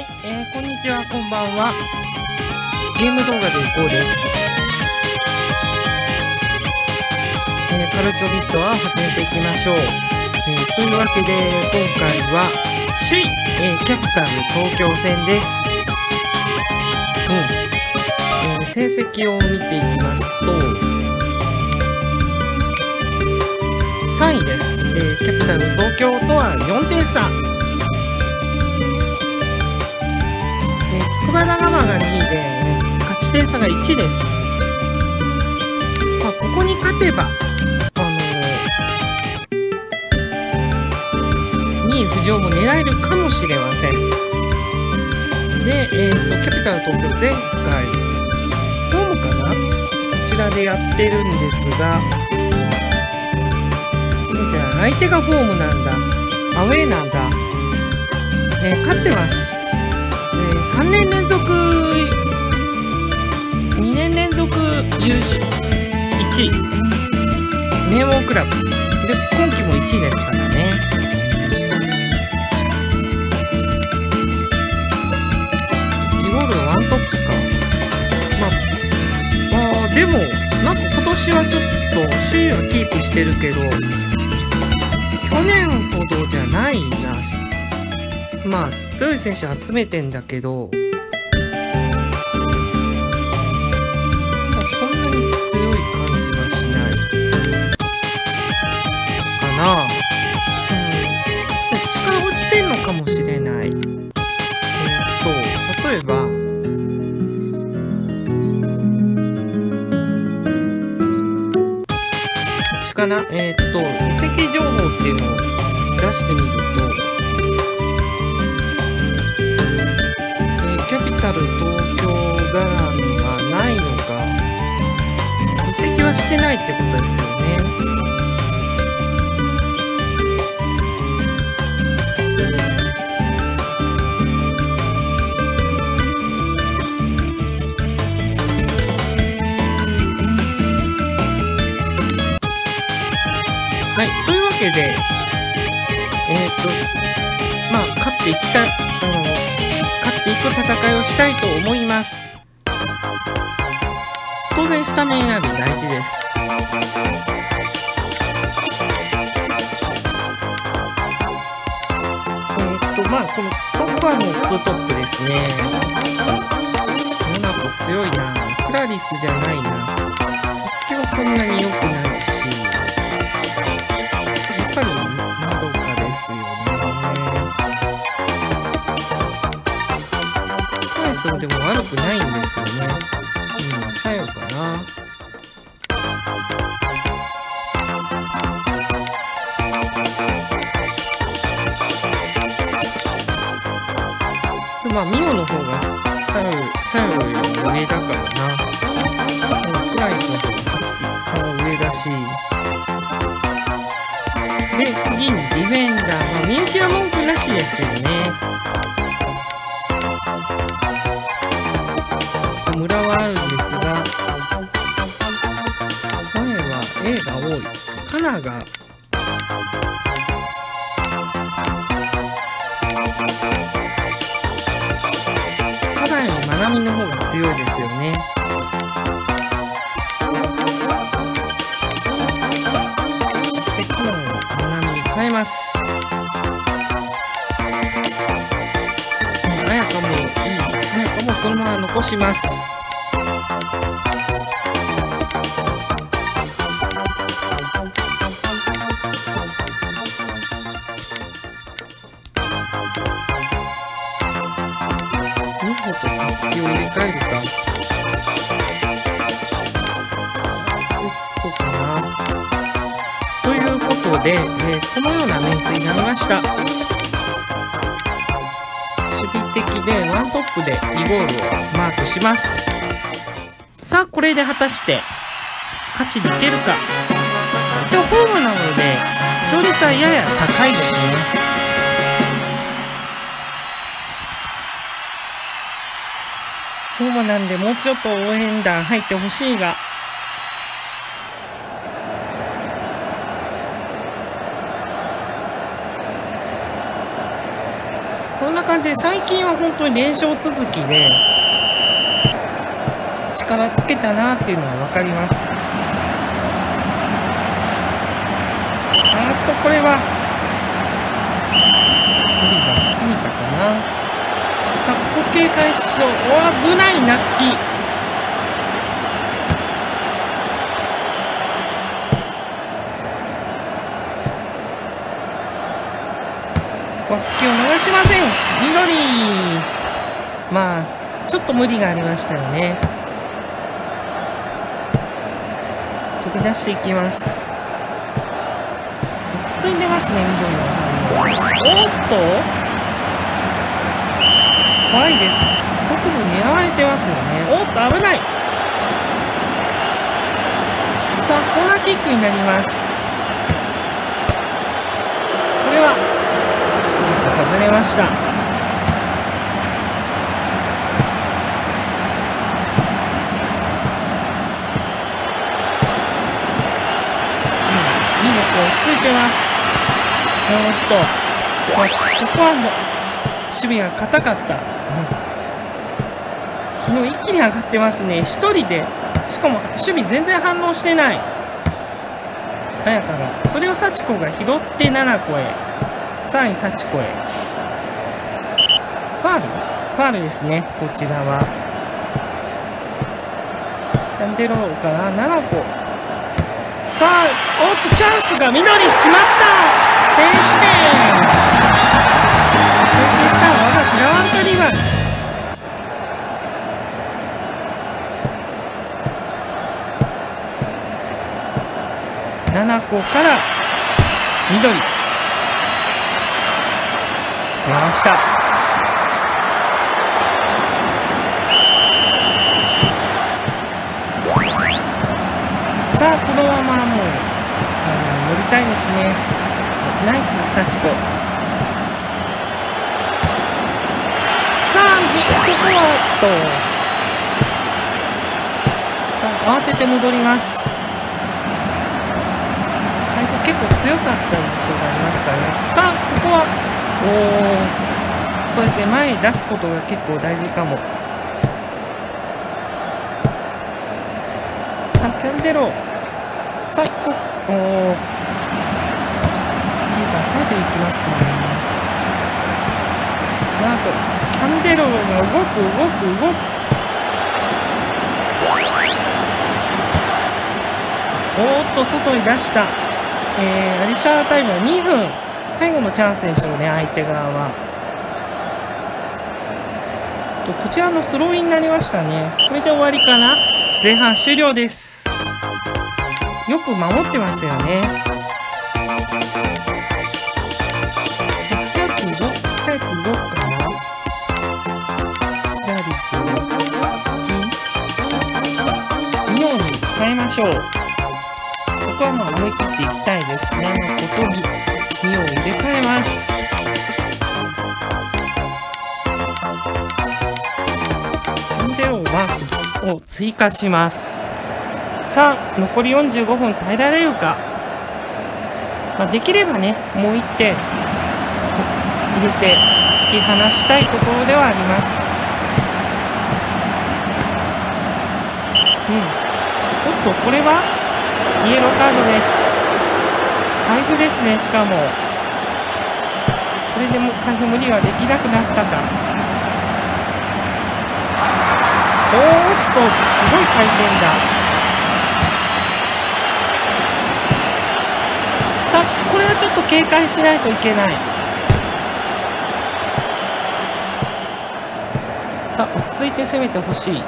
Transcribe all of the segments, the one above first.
はい、えー、こんにちは、こんばんは。ゲーム動画でいこうです。えー、カルチョビットは始めていきましょう。えー、というわけで、今回は、首位、えー、キャプタン東京戦です。うん。えー、成績を見ていきますと、3位です。えー、キャプタン東京とは4点差。筑波長川が2位で、勝ち点差が1です。まあ、ここに勝てば、あのー、2位浮上も狙えるかもしれません。で、えっ、ー、と、キャピタル東京前回、ホームかな？こちらでやってるんですが、じゃあ相手がホームなんだ。アウェーなんだ。えー、勝ってます。3年連続。2年連続優勝。1位。名門クラブ。で今季も1位ですからね。リゴールのワントップか。まああでもなんか今年はちょっと首位はキープしてるけど去年ほどじゃないなまあ強い選手集めてんだけど、そんなに強い感じはしないかな。うん。力落ちてんのかもしれない。えっ、ー、と、例えば、かなえっ、ー、と、遺跡情報っていうのを出してみると、しないってことですよね。はいというわけでえっ、ー、とまあ勝っていきたいあの勝っていく戦いをしたいと思います。当然スタメン選び大事です。えー、っとまあこのトップはもう2トップですね。モナコ強いな。クラリスじゃないな。さつきはそんなに弱で、次にディフェンダー。まあ、みゆきは文句なしですよね。村はあるんですが、前は A が多い。カナが、カナよりマナミの方が強いですよね。マナミに変えます。綾香もいい。綾香もそのまま残します。で、えー、このようなメンツになりました。守備的でワントップで2ゴールをマークします。さあ、これで果たして勝ちにいけるか。一応ホームなので、勝率はやや高いですね。ホームなんでもうちょっと応援団入ってほしいが、な感じで最近は本当に連勝続きで力つけたなっていうのは分かります。あっとこれは無理がしすぎたかな。さあここ警戒しよう。お危ない夏希こは隙を逃しません。緑。まあちょっと無理がありましたよね。飛び出していきます。落ち着いてますね緑。のおっと。怖いです。北部狙われてますよね。おっと危ない。さあコーナーキックになります。これは外れました。いいですね、落ち着いてます。おっと、ここは守備が硬かった。昨日一気に上がってますね。1人で、しかも守備全然反応してない。綾香が、それを幸子が拾って7個へ。3位幸子へ。ファール？ファールですね、こちらは。キャンデローから7個。さあ、おっと、チャンスが緑決まった先取点先制したのは我がクラワンタリバーズ。7個から緑出ました。さあこのままもうあの乗りたいですね。ナイス幸子さあここはとさあ慌てて戻ります。結構強かった印象がありますかね。さあここはおおそうですね前に出すことが結構大事かもさキャンデロさあ、ここ、おキーパーチャージに行きますかね。なんと、キャンデローが動く、動く、動く。おーっと、外に出した。えー、アディショナルタイムは2分。最後のチャンスでしょうね、相手側は。とこちらのスローインになりましたね。これで終わりかな前半終了です。よく守ってますよね。早く動く、早く動くかなダリスです。次。ミオに変えましょう。ここはまあ思い切っていきたいですね。ここにミオを入れ替えます。カンデローマークを追加します。さあ残り45分耐えられるか、まあ、できればねもう1点入れて突き放したいところではありますうんおっとこれはイエローカードです開封ですねしかも。これでも開封無理はできなくなったか。おーっとすごい回転だ。さあこれはちょっと警戒しないといけない。さあ落ち着いて攻めてほしい。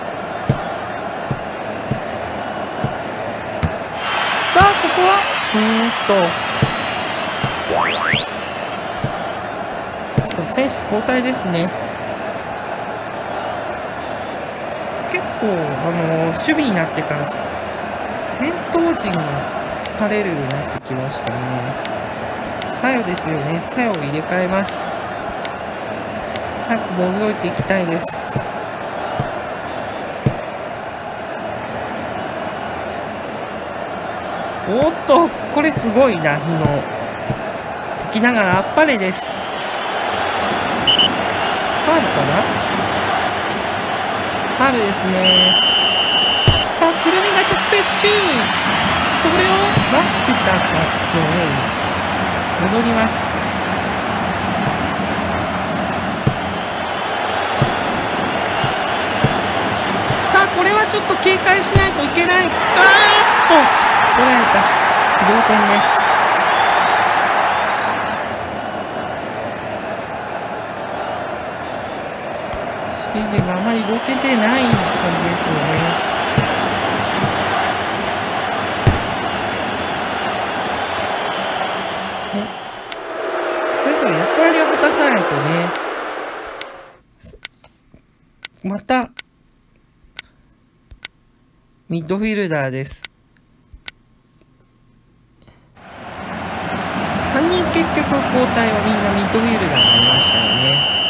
さあここはうんと。選手交代ですね結構あの守備になってから戦闘陣が疲れるようになってきましたね。さよですよね。さよを入れ替えます。早くも動いていきたいです。おっと、これすごいな、日野。敵ながらあっぱれです。ルかな？ファールですね。さあ、くるみが直接シュートそれを待ってたかのように戻ります。さあ、これはちょっと警戒しないといけない。あーっと、取られた。同点です。守備陣があまり動けてない感じですよね。それぞれ役割を果たさないとね、また、ミッドフィルダーです。3人結局交代はみんなミッドフィルダーになりましたよね。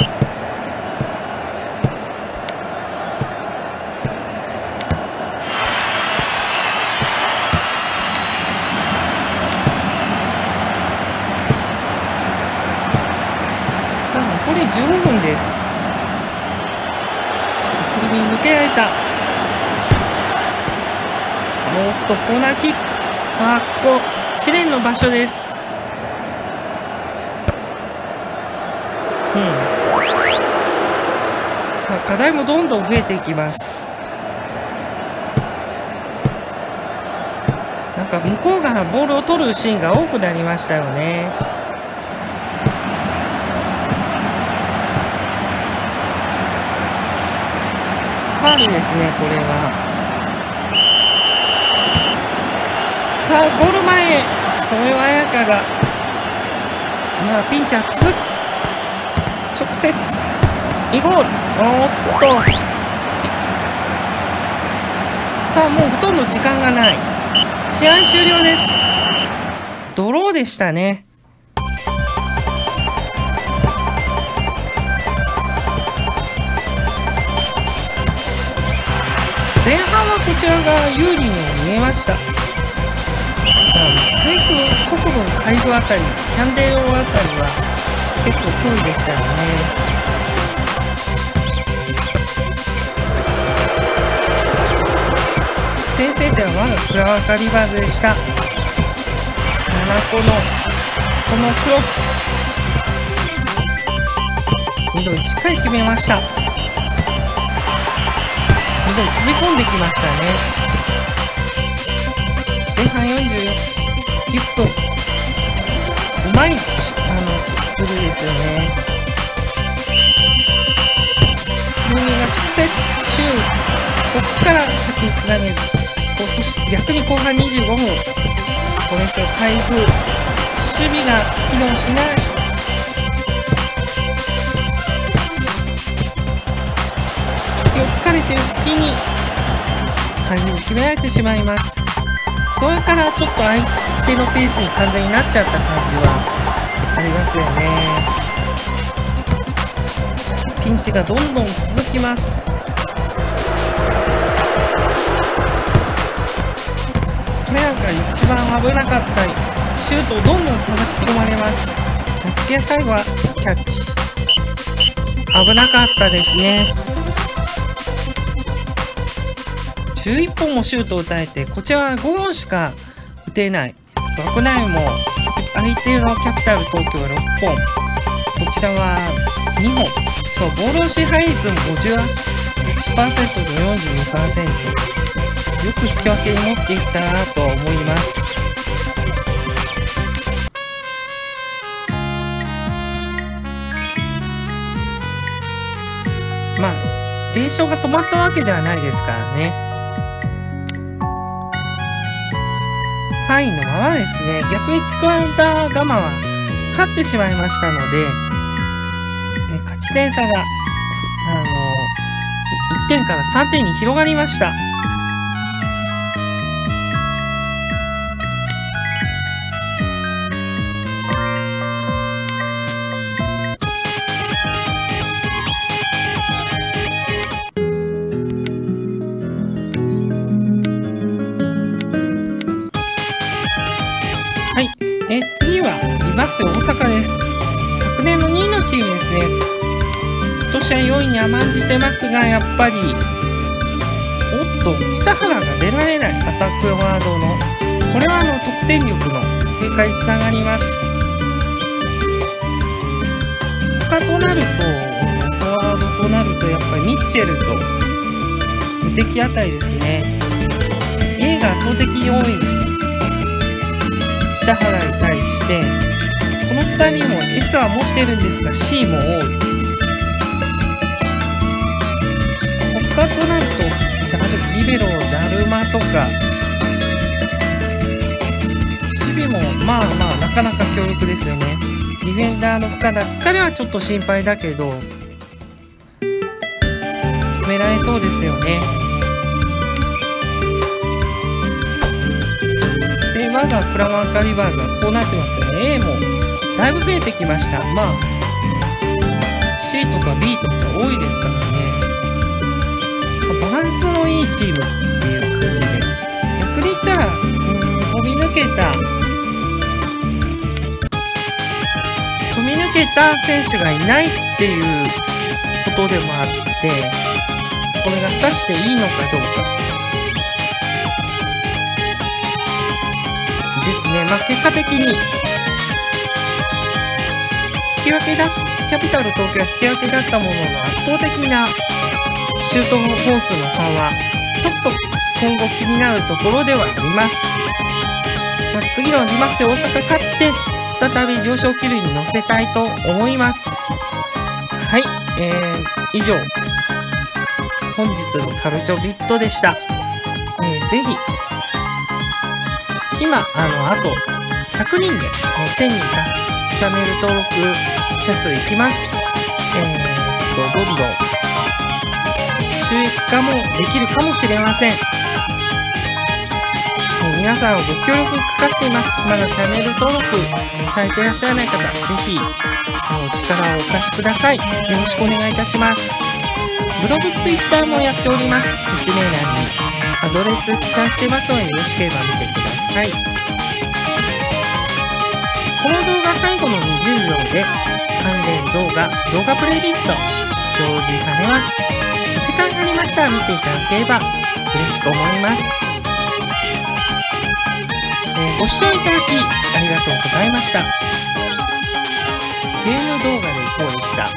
15分です。くるみ抜けられた。おっとコーナーキック。さあここ試練の場所です。うん。さあ課題もどんどん増えていきます。なんか向こうがボールを取るシーンが多くなりましたよね。ファールですね、これは。さあ、ゴール前へ、添え綾香が、まあ、ピンチは続く。直接、2ゴール。おっと。さあ、もうほとんど時間がない。試合終了です。ドローでしたね。前半はこちらが有利に見えました。台風、北部の海部あたり、キャンデーロあたりは結構脅威でしたよね。先制点は我がクラワカリバーズでした。7個の、このクロス。緑しっかり決めました。飛び込んできましたね。前半41分。うまい、あの、スルーですよね。ルミが直接シュート。ここから先につなげず。こうそして逆に後半25分。これですよ、開封。守備が機能しない。疲れてる隙に完全に決められてしまいます。それからちょっと相手のペースに完全になっちゃった感じはありますよね。ピンチがどんどん続きます。これなんか一番危なかったシュートをどんどん叩き込まれます。夏希は最後はキャッチ。危なかったですね。11本もシュートを打たれて、こちらは5本しか打てない。国内も相手のキャピタル東京は6本。こちらは2本。そう、ボールの支配率も58%と42%。よく引き分けに持っていったなと思います。まあ、連勝が止まったわけではないですからね。範囲のままですね、逆にツクワンダーガマは勝ってしまいましたので、え勝ち点差が、あの、1点から3点に広がりました。はいえ次はリバッセ大阪です。昨年の2位のチームですね。としては4位に甘んじてますが、やっぱり、おっと、北原が出られないアタックワードの、これはあの得点力の低下につながります。他となると、フォワードとなると、やっぱりミッチェルと無敵あたりですね。A が圧倒的4位、北原に対して、この2人も S は持ってるんですが C も多い。他となると、ダルリベロ、ダルマとか、守備もまあまあなかなか強力ですよね。ディフェンダーの深田、疲れはちょっと心配だけど、止められそうですよね。で、まずはクラマンカリバーズはこうなってますよね。A もだいぶ増えてきました。まあ、C とか B とか多いですからね。バランスのいいチームっていう感じで。逆に言ったら、うん、飛び抜けたけた選手がいないっていうことでもあって、これが果たしていいのかどうか。ね。まあ、結果的に、引き分けだ、キャピタル東京は引き分けだったものの圧倒的なシュート本数の差は、ちょっと今後気になるところではあります。まあ、次のリマッセ大阪勝って、再び上昇気流に乗せたいと思います。はい、えー、以上、本日のカルチョビットでした。えー、ぜひ、今、あの、あと100人で、え1000人出すチャンネル登録者数いきます。えー、と、どんどん収益化もできるかもしれません。皆さんご協力かかっています。まだチャンネル登録されていらっしゃらない方、ぜひ、お力をお貸しください。よろしくお願いいたします。ブログ、ツイッターもやっております。説明欄にアドレス記載してますので、よろしければ見てください。この動画最後の20秒で関連動画、動画プレイリスト表示されます。お時間がありましたら見ていただければ嬉しく思います。えご視聴いただきありがとうございました。ゲーム動画でいこうでした。